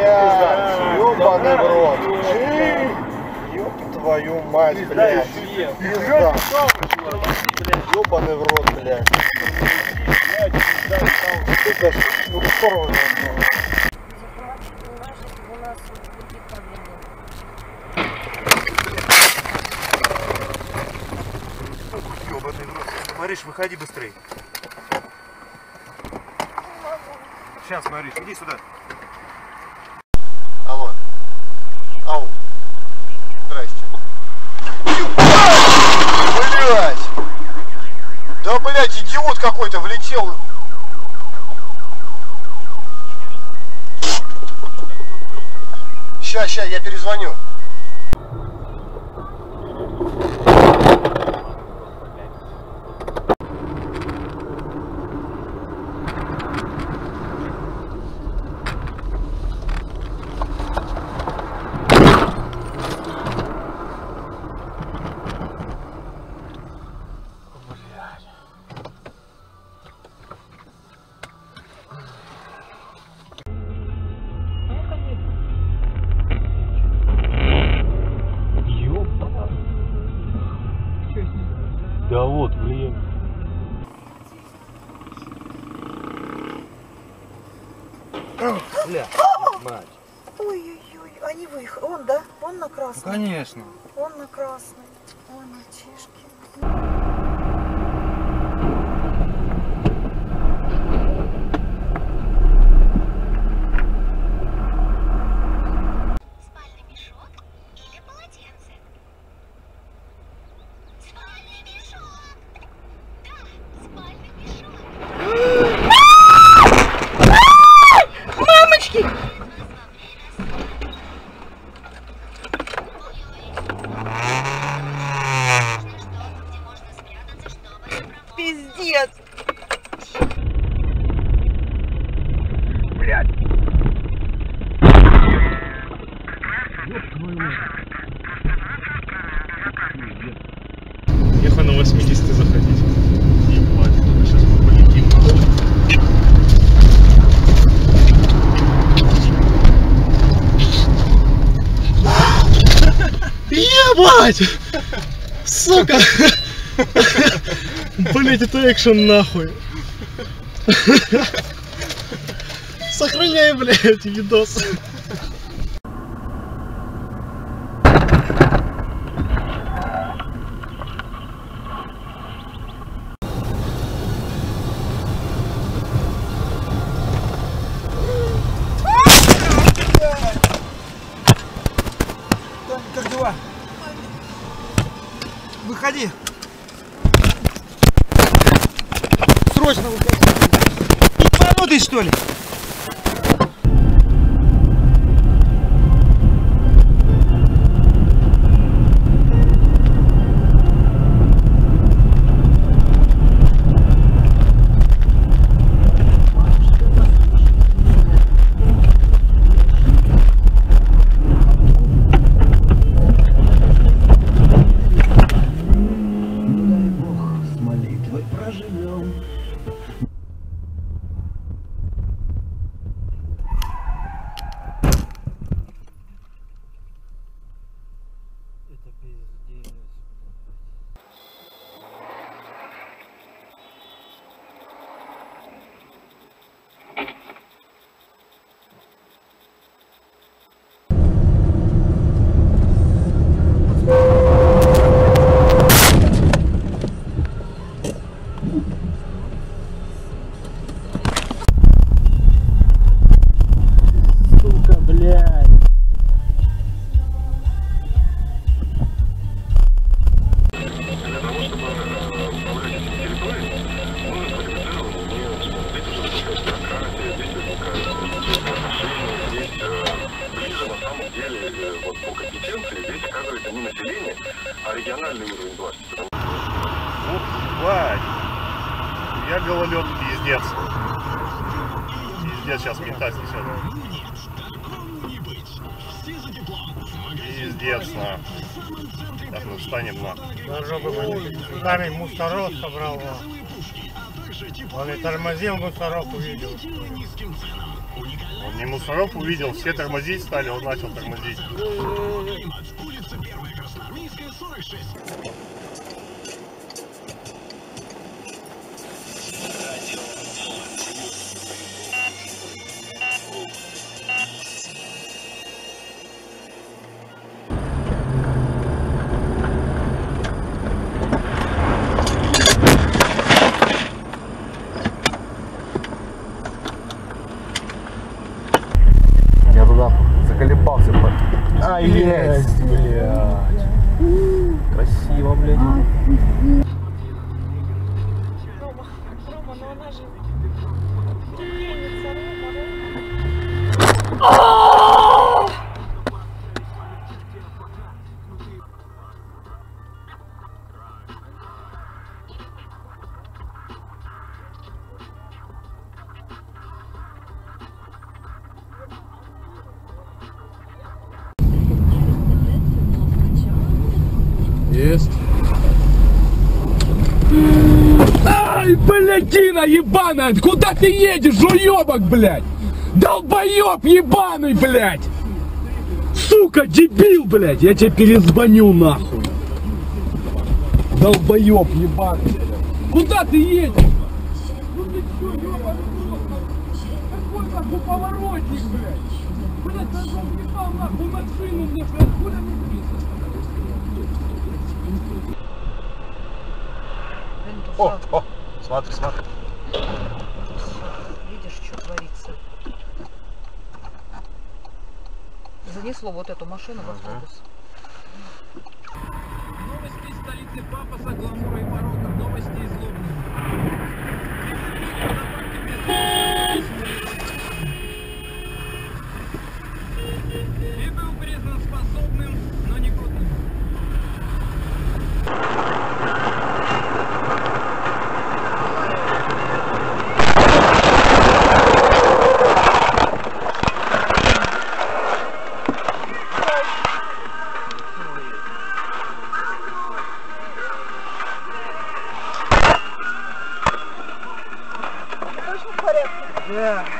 блядь, ёбаный в рот. Ёб твою мать, блядь. Пизда. Ёбаный в рот, блядь. Сука, ну порвано. Мариш, выходи быстрее. Сейчас, Мариш, иди сюда. Да, блять, идиот какой-то влетел. Ща, ща, я перезвоню. Да вот, блин. Бля, мать. Ой-ой-ой, они выехали. Он, да? Он на красный. Конечно. Он на красный. Ой, мальчишки. На 80 заходить. Ебать, куда сейчас мы полетим. Ебать! Сука! Блять, это экшен нахуй. Сохраняй, блядь, видос. Как дела? Выходи. Срочно выходи. Ебанутый что ли? Региональный уровень власти. Потому Ух, Вань, я гололед пиздец. Пиздец, сейчас мента снесет. Пиздец, на. Так, мы встанем на. Бы быть. Сами мусоров собрал. во. Он и тормозил, мусоров увидел. Он не мусоров увидел, все тормозить стали, он начал тормозить. Есть, блядь. Красиво, блядь. Рома, блядина ебаная! Куда ты едешь, уебок, блядь? Долбоеб ебаный, блядь! Сука, дебил, блядь! Я тебе перезвоню, нахуй! Долбоеб ебаный! Куда ты едешь? Ну ты рот, нахуй? Какой нахуй поворотник, блядь? Блядь, ножом ебал нахуй машину мне, блядь, куда ты О, о, смотри, смотри. Видишь, что творится. Занесло вот эту машину в автобус. Новости из столицы Папаса, гламура и Точно в порядке? Да.